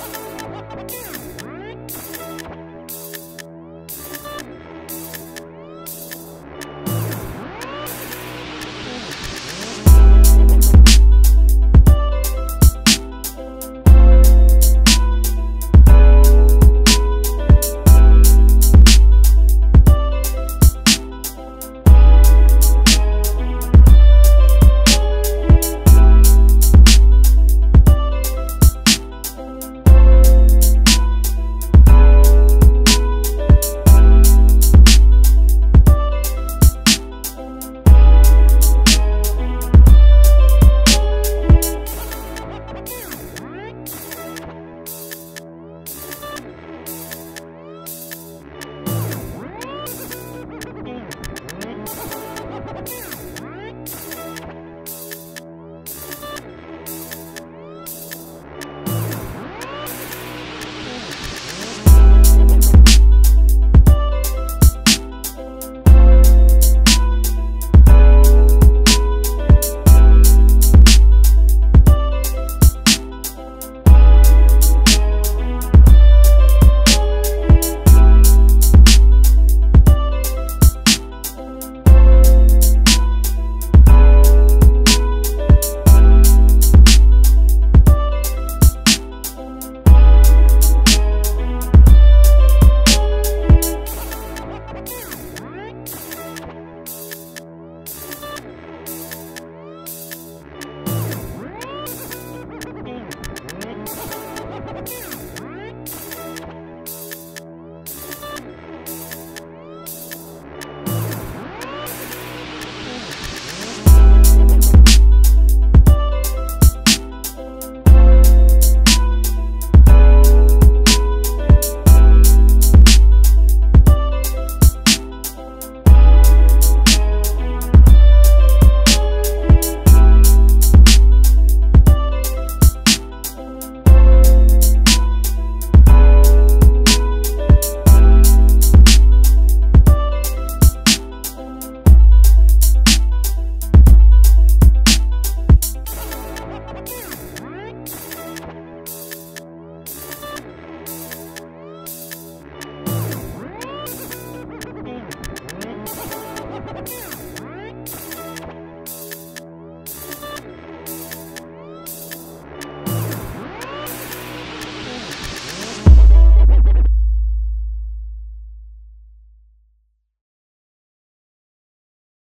Yeah.